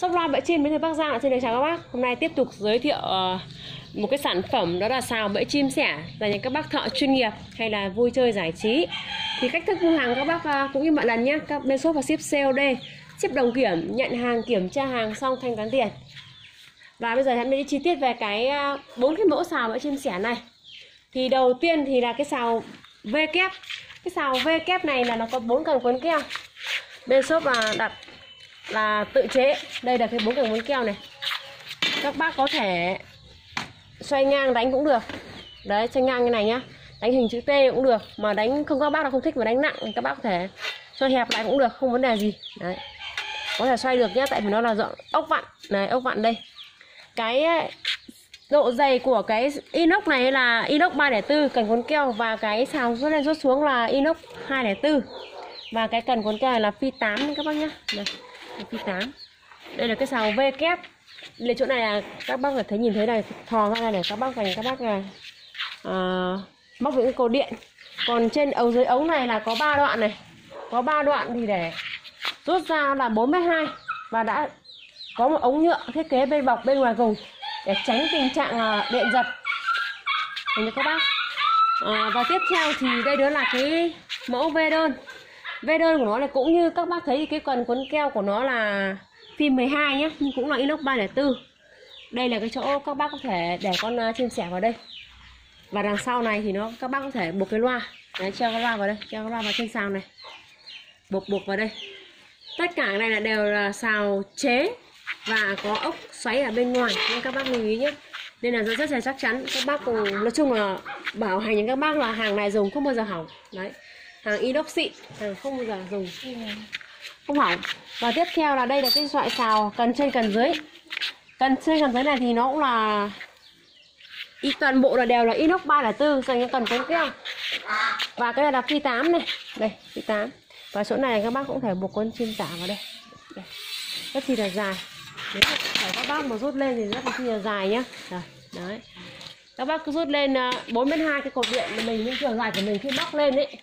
Shop loa bẫy chim đến từ Bắc Giang. Xin được chào các bác. Hôm nay tiếp tục giới thiệu ờ, một cái sản phẩm đó là xào bẫy chim sẻ dành cho các bác thợ chuyên nghiệp hay là vui chơi giải trí. Thì cách thức mua hàng các bác ờ, cũng như mọi lần nhé. Các bên shop và ship COD, ship đồng kiểm, nhận hàng, kiểm tra hàng xong thanh toán tiền. Và bây giờ hãy đi chi tiết về cái ờ, bốn cái mẫu xào bẫy chim sẻ này. Thì đầu tiên thì là cái xào V kép. Cái xào V kép này là nó có bốn cần cuốn keo. Bên shop là đặt là tự chế. Đây là cái bốn cạnh bốn keo này. Các bác có thể xoay ngang đánh cũng được. Đấy, xoay ngang như này nhá. Đánh hình chữ T cũng được, mà đánh không, các bác nào không thích mà đánh nặng thì các bác có thể xoay hẹp lại cũng được, không vấn đề gì. Đấy. Có thể xoay được nhé tại vì nó là dạng ốc vặn. Này ốc vặn đây. Cái độ dày của cái inox này là inox 304 cần cuốn keo và cái sào rút lên rút xuống là inox 204 và cái cần cuốn keo này là phi 8 các bác nhé 28 đây là cái sào V kép. Lên chỗ này là các bác là thấy nhìn thấy này thò ra này để các bác dành các bác là à, à móc những cái cột điện. Còn trên ống dưới ống này là có ba đoạn này. Có ba đoạn thì để rút ra là 42 và đã có một ống nhựa thiết kế bên bọc bên ngoài cùng để tránh tình trạng à, điện giật. Để các bác? À, và tiếp theo thì đây đó là cái mẫu V đơn vê đơn của nó là cũng như các bác thấy cái cần cuốn keo của nó là phim 12 nhé nhưng cũng là inox 304 đây là cái chỗ các bác có thể để con à, chim sẻ vào đây. Và đằng sau này thì nó, các bác có thể buộc cái loa. Đấy, treo cái loa vào đây, treo cái loa vào trên sào này. Buộc buộc vào đây. Tất cả này là đều là xào chế và có ốc xoáy ở bên ngoài, nên các bác lưu ý nhé nên là rất là chắc chắn. Các bác cùng, nói chung là bảo hành những các bác là hàng này dùng không bao giờ hỏng. Đấy hàng inox xịn hàng không bao giờ dùng. Không hỏng và tiếp theo là đây là cái loại xào cần trên cần dưới. Cần trên cần dưới này thì nó cũng là y toàn bộ là đều là inox 304 dành cho cần cuốn keo. Và cái này là phi 8 này. Đây phi 8 và chỗ này các bác cũng thể buộc con chim giả vào đây, đây. rất chi là dài. Nếu phải các bác mà rút lên thì rất là chi là dài nhá. Đây, đấy. Các bác cứ rút lên 4 mét 2 cái cột điện mình những chiều dài của mình khi bóc lên ấy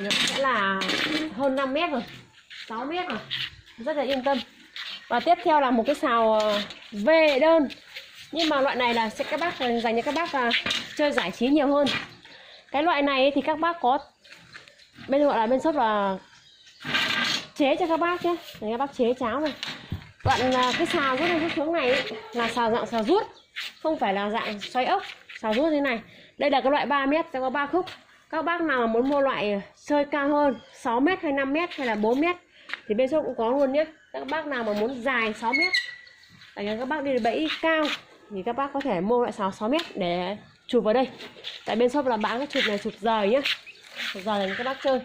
nhập sẽ là hơn 5 mét rồi 6 mét rồi. Rất là yên tâm. Và tiếp theo là một cái xào ờ, V đơn. Nhưng mà loại này là sẽ các bác ờ, dành cho các bác là chơi giải trí nhiều hơn. Cái loại này thì các bác có bên gọi là bên shop là chế cho các bác nhé. Để các bác chế cháo này. Đoạn cái xào rút lên rút xuống này ấy, là xào dạng xào rút không phải là dạng xoay ốc xào rút thế này. Đây là cái loại 3 mét sẽ có 3 khúc các bác nào mà muốn mua loại chơi cao hơn 6 mét hay 5 mét hay là 4 mét, thì bên shop cũng có luôn nhé. Các bác nào mà muốn dài 6 mét, tại các bác đi bẫy cao, thì các bác có thể mua loại sào 6 mét để chụp vào đây. Tại bên shop là bán cái chụp này chụp rời nhé. Chụp rời để các bác chơi.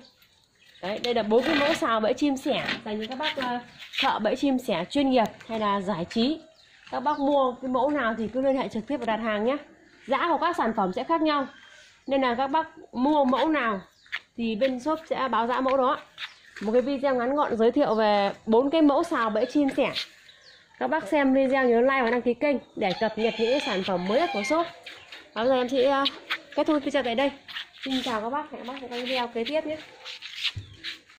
Đấy, đây là bốn cái mẫu xào bẫy chim sẻ, dành cho các bác ờ, thợ bẫy chim sẻ chuyên nghiệp hay là giải trí. Các bác mua cái mẫu nào thì cứ liên hệ trực tiếp và đặt hàng nhé. Giá của các sản phẩm sẽ khác nhau nên là các bác mua mẫu nào thì bên shop sẽ báo giá mẫu đó. Một cái video ngắn gọn giới thiệu về bốn cái mẫu xào bẫy chim sẻ. Các bác xem video nhớ like và đăng ký kênh để cập nhật những sản phẩm mới nhất của shop. Và bây giờ em sẽ ờ, kết thúc video tại đây. Xin chào các bác, hẹn các bác trong video kế tiếp nhé.